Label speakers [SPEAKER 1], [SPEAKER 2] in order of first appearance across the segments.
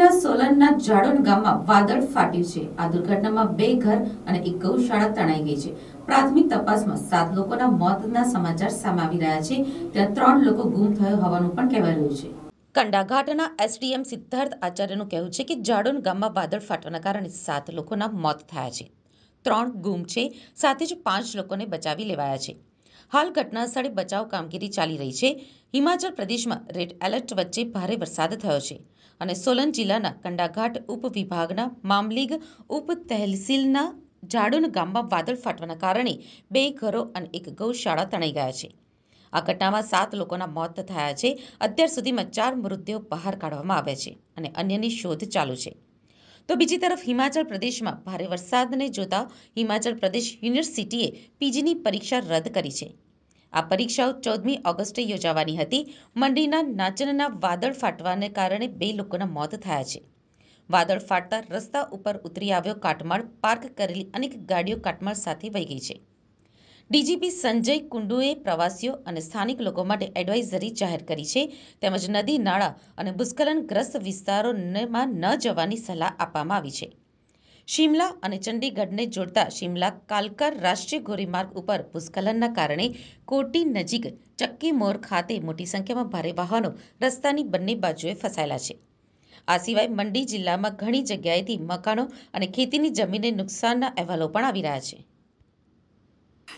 [SPEAKER 1] જાડોન ગામમાં વાદળ ફાટ્યું છે. આ દુર્ઘટનામાં બે ઘર અને એક ગૌશાળા તણાઈ ગઈ છે. પ્રાથમિક તપાસમાં સાત લોકોના મોતના સમાચાર સામે આવી રહ્યા છે. ત્યાં ત્રણ લોકો ગુમ થયો હોવાનું પણ કહેવાય રહ્યું છે. કંડાઘાટના એસડીએમ સિદ્ધાર્થ આચાર્યનું કહેવું છે કે જાડોન ગામમાં વાદળ ફાટવાના કારણે સાત લોકોના મોત થયા છે. ત્રણ ગુમ છે, સાથે જ પાંચ લોકોને બચાવી લેવાયા છે. હાલ ઘટના સ્થળે બચાવ કામગીરી ચાલી રહી છે. હિમાચલ પ્રદેશમાં રેડ એલર્ટ વચ્ચે ભારે વરસાદ થયો છે અને સોલન જિલ્લાના કંડાઘાટ ઉપવિભાગના મામલીગ ઉપ તહેસીલના જાડોન ગામમાં વાદળ ફાટવાના કારણે બે ઘરો અને એક ગૌશાળા તણાઈ ગયા છે. આ ઘટનામાં સાત લોકોના મોત થયા છે. અત્યાર સુધીમાં ચાર મૃતદેહો બહાર કાઢવામાં આવ્યા છે અને અન્યની શોધ ચાલુ છે. તો બીજી તરફ હિમાચલ પ્રદેશમાં ભારે વરસાદને જોતા હિમાચલ પ્રદેશ યુનિવર્સિટીએ પીજીની પરીક્ષા રદ કરી છે. આ પરીક્ષાઓ ચૌદમી ઓગસ્ટે યોજાવાની હતી. મંડીના નાચનના વાદળ ફાટવાને કારણે બે લોકોના મોત થયા છે. વાદળ ફાટતા રસ્તા ઉપર ઉતરી આવ્યો કાટમાળ, પાર્ક કરેલી અનેક ગાડીઓ કાટમાળ સાથે વહી ગઈ છે. ડીજીપી સંજય કુંડુએ પ્રવાસીઓ અને સ્થાનિક લોકો માટે એડવાઇઝરી જાહેર કરી છે. તેમજ નદી, નાળા અને ભૂસ્ખલનગ્રસ્ત વિસ્તારોમાં ન જવાની સલાહ આપવામાં આવી છે. શિમલા અને ચંડીગઢને જોડતા શિમલા કાલકર રાષ્ટ્રીય ધોરીમાર્ગ ઉપર ભૂસ્ખલનના કારણે કોટી નજીક ચક્કી મોર ખાતે મોટી સંખ્યામાં ભારે વાહનો રસ્તાની બંને બાજુએ ફસાયેલા છે. આ સિવાય મંડી જિલ્લામાં ઘણી જગ્યાએથી મકાનો અને ખેતીની જમીનને નુકસાનના અહેવાલો પણ આવી રહ્યા છે.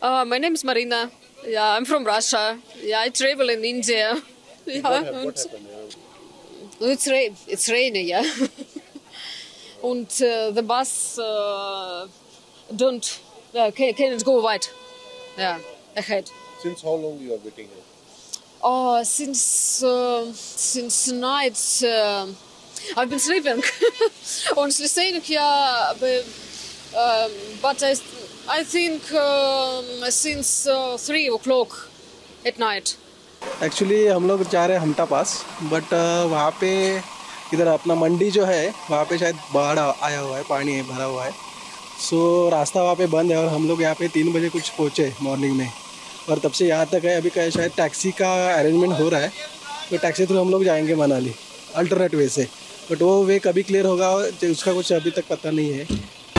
[SPEAKER 2] Uh, my name is Marina. Yeah, I'm from Russia. Yeah, I travel in India. Yeah, und it's rain. It's rainy. Yeah, and uh, the bus uh, don't uh, can, cannot go wide. Yeah, ahead.
[SPEAKER 3] Since how long you are waiting here?
[SPEAKER 2] Oh, since uh, since night uh, I've been sleeping. Honestly saying, yeah, but, but I I think um, since uh, three o'clock at night.
[SPEAKER 4] Actually हम लोग जा रहे हैं हमटा पास but वहाँ पे इधर अपना मंडी जो है वहाँ पे शायद बाढ़ आया हुआ है पानी भरा हुआ है। सो रास्ता वहाँ पे बंद है और हम लोग यहाँ पे तीन बजे कुछ पहुँचे मॉर्निंग में। और तब से यहाँ तक है अभी क्या शायद टैक्सी का अरेंजमेंट हो रहा है तो टैक्सी थ्रू हम लोग जाएँगे मनाली अल्टरनेट वे से। बट वो वे कभी क्लियर होगा उसका कुछ अभी तक पता नहीं है।